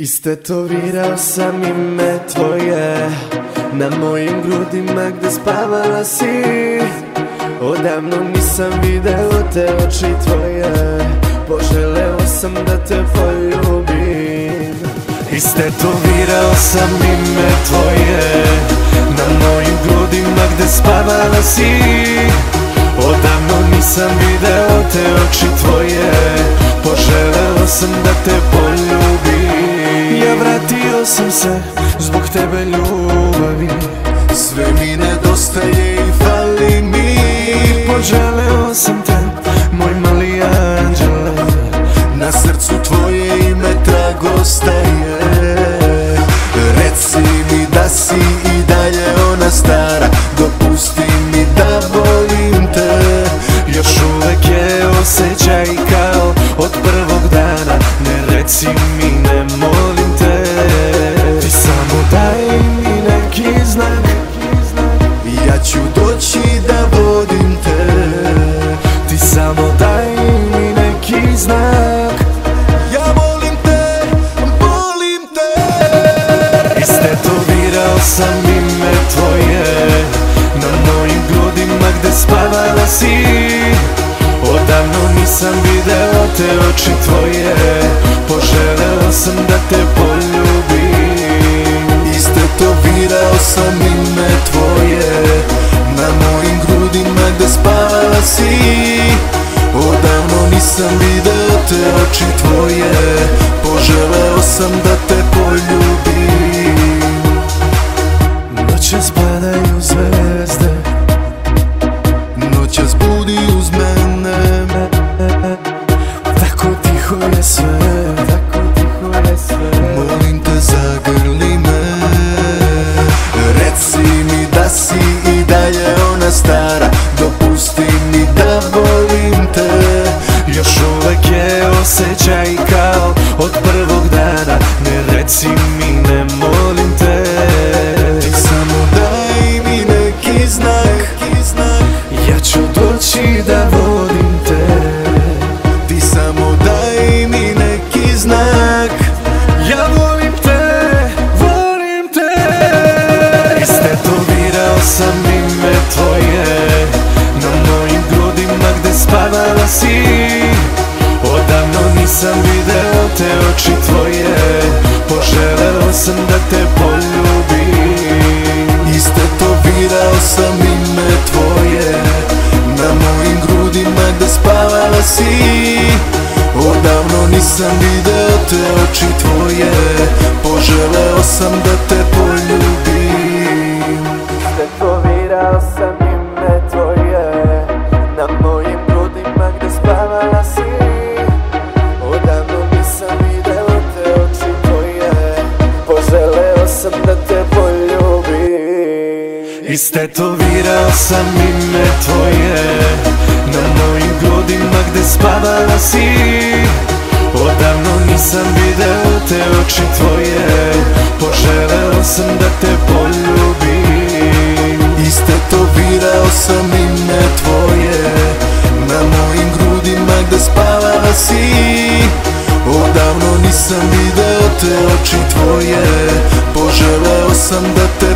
Istetovirao sam ime tvoje Na mojim grudima gde spavala si. Odavno nisam video te oči tvoje Poželeo sam da te poljubim. Istetovirao sam ime tvoje Na mojim grudima gde spavala si. Odavno nisam video te oči tvoje Poželeo sam da te poljubim vratio sam se zbog tebe ljubavi. Sve mi nedostaje i fali mi. Poželeo sam te, moj mali anđele. Na srcu tvoje ime trag ostaje Reci mi da si i dalje ona stara. Dopusti mi da volim te. Još uvek je osjećaj kao od prvog dana. Ne reci mi ne ću doći da vodim te. Ti samo daj mi neki znak. Ja volim te, volim te. Istetovirao sam ime tvoje. Na mojim grudima gde spavala si. Odavno nisam video te oči tvoje. Poželeo sam da te poljubim Nisam video te oči tvoje Poželeo sam da te poljubim. Noćas padaju zvezde Noćas budi uz mene. Tako tiho je sve Tako tiho je sve si. Odavno nisam video te oči tvoje Poželeo sam da te poljubim. Istetovirao sam ime tvoje Na mojim grudima gde spavala si. Odavno nisam video te oči tvoje Poželeo sam da te poljubim. Istetovirao sam Istetovirao sam ime tvoje Na mojim grudima gde spavala si. Odavno nisam video te oči tvoje Poželeo sam da te poljubim. Istetovirao sam ime tvoje Na mojim grudima gde spavala si. Odavno nisam video te oči tvoje Poželeo sam da te